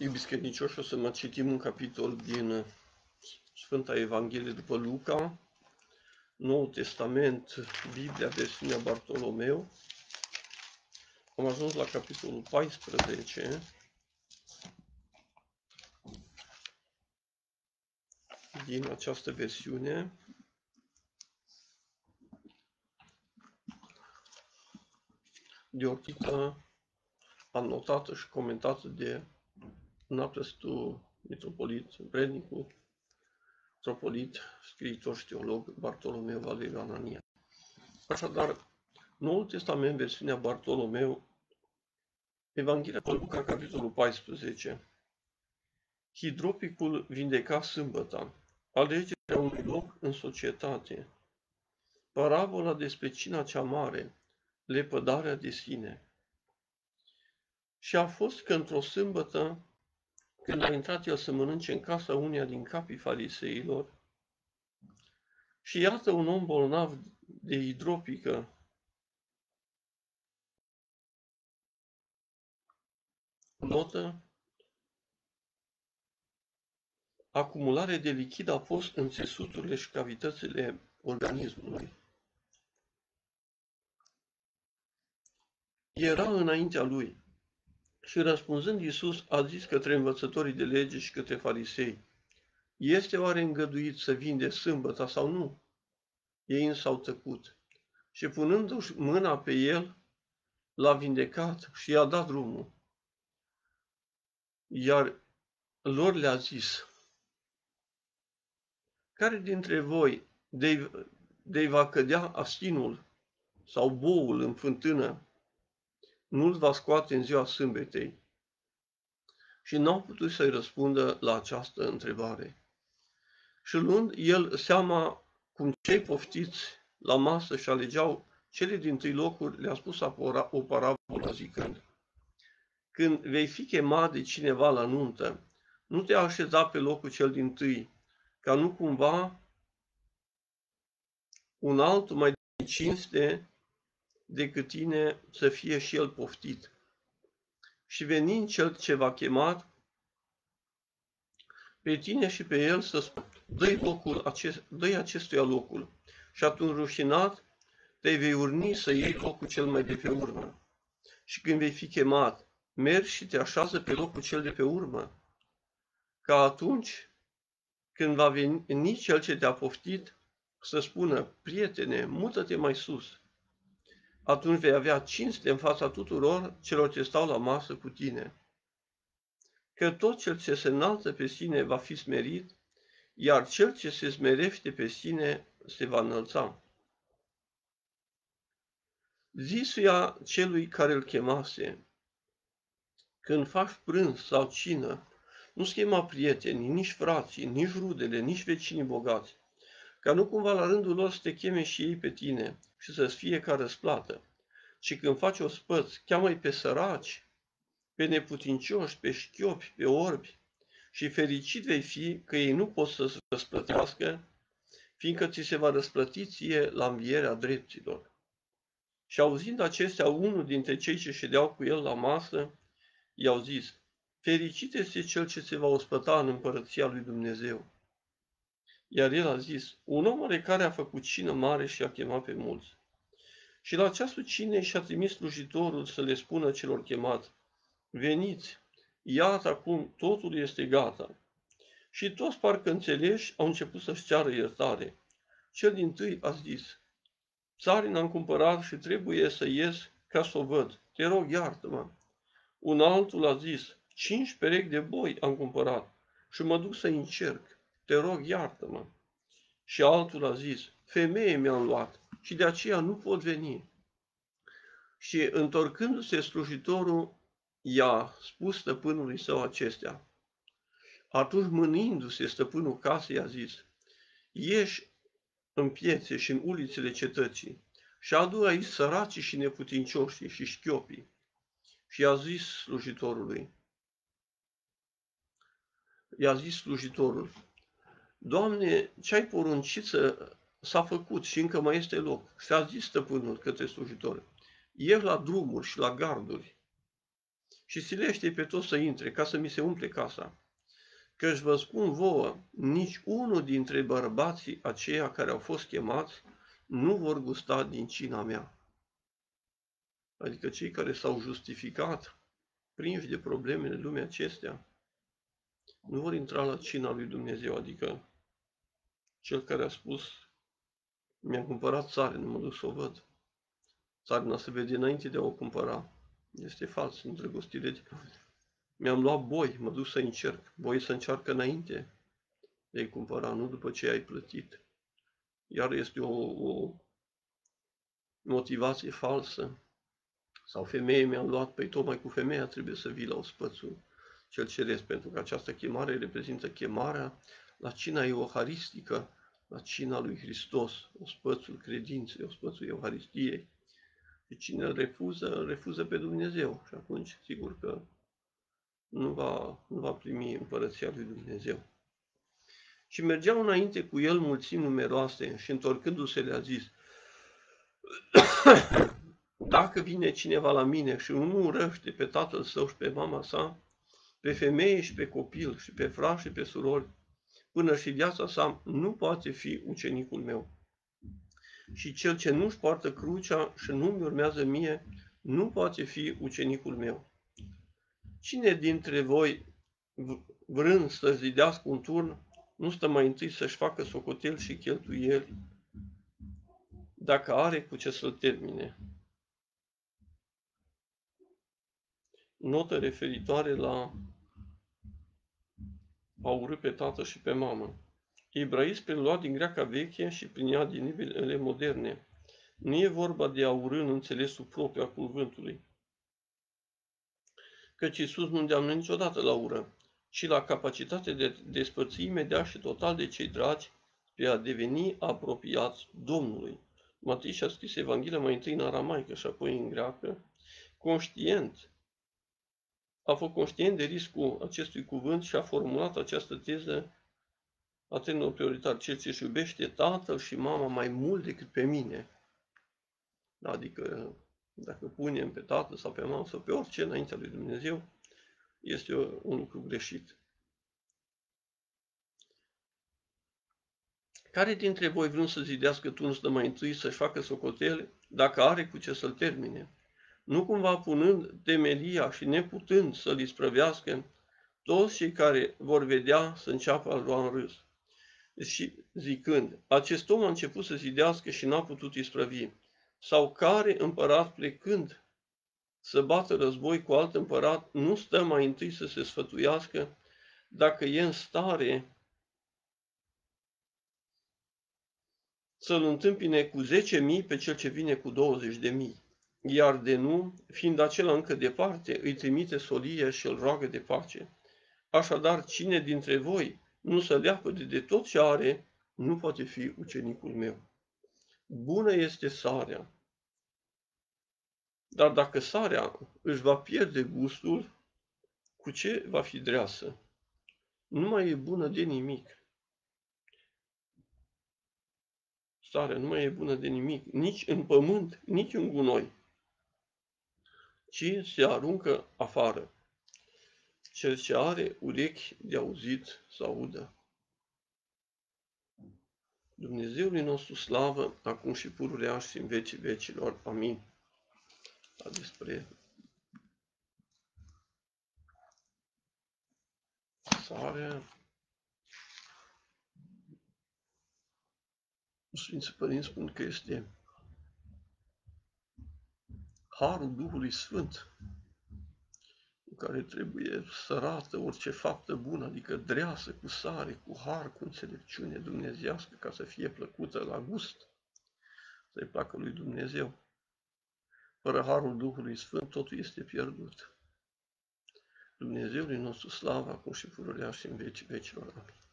Iubiți credincioși, o să mă citim un capitol din Sfânta Evanghelie după Luca, Noul Testament, Biblia, versiunea Bartolomeu. Am ajuns la capitolul 14. din această versiune. De ortită anotată și comentată de Naprăstu mitropolit, vrednicul, mitropolit, scriitor și teolog Bartolomeu Valeriu Anania. Așadar, Noul Testament, versiunea Bartolomeu, Evanghelia Luca, capitolul 14. Hidropicul vindeca sâmbăta, alegerea unui loc în societate, parabola despre cina cea mare, lepădarea de sine. Și a fost că într-o sâmbătă când a intrat el să mănânce în casa uneia din capii fariseilor, și iată un om bolnav de hidropică, notă, acumulare de lichid a fost în țesuturile și cavitățile organismului. Era înaintea lui. Și răspunzând Iisus a zis către învățătorii de lege și către farisei, Este oare îngăduit să vinde sâmbăta sau nu? Ei însă au tăcut. Și punându-și mâna pe el, l-a vindecat și i-a dat drumul. Iar lor le-a zis, Care dintre voi de, de va cădea astinul sau boul în fântână nu-l va scoate în ziua sâmbetei. Și n-au putut să-i răspundă la această întrebare. Și luând el seama cum cei poftiți la masă și alegeau cele din tâi locuri, le-a spus o parabolă zicând, Când vei fi chemat de cineva la nuntă, nu te așeza pe locul cel din tâi, ca nu cumva un altul mai de cinste decât tine să fie și el poftit. Și venind cel ce va chemat, pe tine și pe el să spun, dă-i, locul acest, dă acestuia locul. Și atunci rușinat, te vei urni să iei locul cel mai de pe urmă. Și când vei fi chemat, mergi și te așează pe locul cel de pe urmă. Ca atunci, când va veni cel ce te-a poftit, să spună, prietene, mută-te mai sus atunci vei avea cinste în fața tuturor celor ce stau la masă cu tine. Că tot cel ce se înalță pe sine va fi smerit, iar cel ce se smerește pe sine se va înălța. Zisuia celui care îl chemase, când faci prânz sau cină, nu schema prietenii, nici frații, nici rudele, nici vecinii bogați, ca nu cumva la rândul lor să te cheme și ei pe tine și să-ți fie ca răsplată. Și când faci o spăț, cheamă pe săraci, pe neputincioși, pe șchiopi, pe orbi, și fericit vei fi că ei nu pot să-ți răsplătească, fiindcă ți se va răsplăti ție la învierea dreptilor. Și auzind acestea, unul dintre cei ce ședeau cu el la masă, i-au zis, fericit este cel ce se va ospăta în împărăția lui Dumnezeu. Iar el a zis, un om care a făcut cină mare și a chemat pe mulți. Și la ceasul cinei și-a trimis slujitorul să le spună celor chemați, veniți, iată acum totul este gata. Și toți parcă înțeleși au început să-și ceară iertare. Cel din tâi a zis, țarii n-am cumpărat și trebuie să ies ca să o văd. Te rog, iartă-mă. Un altul a zis, cinci perechi de boi am cumpărat și mă duc să încerc. Te rog, iartă-mă. Și altul a zis, femeie mi-am luat și de aceea nu pot veni. Și întorcându-se slujitorul, i-a spus stăpânului său acestea. Atunci, mânindu-se stăpânul casei, a zis, ieși în piețe și în ulițele cetății și adu aici săracii și neputincioșii și șchiopii. Și i-a zis slujitorului, i-a zis slujitorul, Doamne, ce ai poruncit să s-a făcut și încă mai este loc. Și a zis stăpânul către slujitor, ieși la drumuri și la garduri și silește pe toți să intre, ca să mi se umple casa. Căci vă spun vouă, nici unul dintre bărbații aceia care au fost chemați nu vor gusta din cina mea. Adică cei care s-au justificat, prinși de problemele lumii acestea, nu vor intra la cina lui Dumnezeu, adică cel care a spus, mi-am cumpărat țare, nu mă duc să o văd. Țarina se vede înainte de a o cumpăra. Este fals, îndrăgostire de Mi-am luat boi, mă duc să încerc. Boi să încearcă înainte de a-i cumpăra, nu după ce ai plătit. Iar este o, o motivație falsă. Sau femeie mi-am luat, păi tocmai cu femeia trebuie să vii la ospățul cel ceresc, pentru că această chemare reprezintă chemarea la cina euharistică, la cina lui Hristos, ospățul credinței, ospățul Euharistiei. Și cine îl refuză, îl refuză pe Dumnezeu. Și atunci, sigur că nu va, nu va primi împărăția lui Dumnezeu. Și mergeau înainte cu el mulțimi numeroase și întorcându-se le-a zis, Dacă vine cineva la mine și nu urăște pe tatăl său și pe mama sa, pe femeie și pe copil și pe frați și pe surori, până și viața sa nu poate fi ucenicul meu. Și cel ce nu-și poartă crucea și nu-mi urmează mie, nu poate fi ucenicul meu. Cine dintre voi, vrând să zidească un turn, nu stă mai întâi să-și facă socotel și cheltuieli, dacă are cu ce să-l termine? Notă referitoare la a urât pe tată și pe mamă. Ebraism preluat din greaca veche și prin ea din limbile moderne. Nu e vorba de a urâ în înțelesul propriu a cuvântului. Căci Iisus nu îndeamnă niciodată la ură, ci la capacitate de despărți imediat și total de cei dragi pe a deveni apropiați Domnului. Matei și-a scris Evanghelia mai întâi în aramaică și apoi în greacă, conștient a fost conștient de riscul acestui cuvânt și a formulat această teză a termenul prioritar. Cel ce își iubește tatăl și mama mai mult decât pe mine. Adică dacă punem pe tată sau pe mamă sau pe orice înaintea lui Dumnezeu, este un lucru greșit. Care dintre voi vrând să zidească tu stă mai întâi să-și facă socotele, dacă are cu ce să-l termine? Nu cumva punând temelia și neputând să-l isprăvească, toți cei care vor vedea să înceapă a lua în râs. Și zicând, acest om a început să zidească și n-a putut isprăvi. Sau care împărat plecând să bată război cu alt împărat, nu stă mai întâi să se sfătuiască dacă e în stare să-l întâmpine cu 10.000 pe cel ce vine cu 20.000 iar de nu, fiind acela încă departe, îi trimite solie și îl roagă de pace. Așadar, cine dintre voi nu se leapă de, de tot ce are, nu poate fi ucenicul meu. Bună este sarea, dar dacă sarea își va pierde gustul, cu ce va fi dreasă? Nu mai e bună de nimic. Sarea nu mai e bună de nimic, nici în pământ, nici în gunoi ci se aruncă afară. Cel ce are urechi de auzit să audă. Dumnezeului nostru slavă, acum și pururea și în vecii vecilor. Amin. A despre sarea Sfinții Părinți spun că este harul Duhului Sfânt, cu care trebuie sărată orice faptă bună, adică dreasă, cu sare, cu har, cu înțelepciune dumnezească, ca să fie plăcută la gust, să-i placă lui Dumnezeu. Fără harul Duhului Sfânt, totul este pierdut. Dumnezeului nostru slavă, acum și pururea și în veci vecilor. Amin.